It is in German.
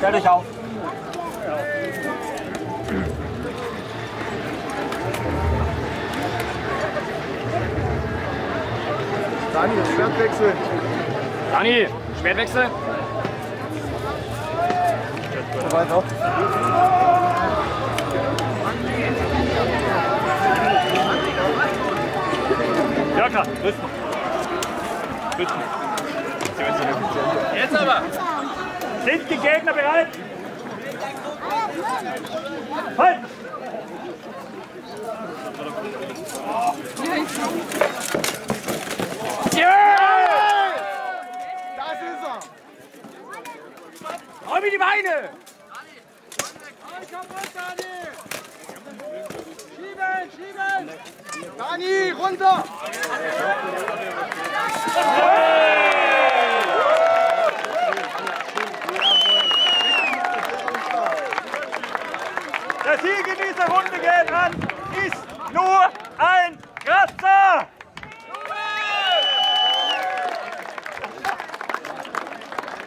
Stell dich auf. Dani, Schwertwechsel. Dani, Schwertwechsel. So weiter. Ja klar. Rüsten. Jetzt aber. Sind die Gegner bereit? Halt! Yeah! Das ist er. Hau mir die Beine! Schieben, schieben. Dani, runter. Das Siegel dieser Runde geht an ist nur ein Kratzer!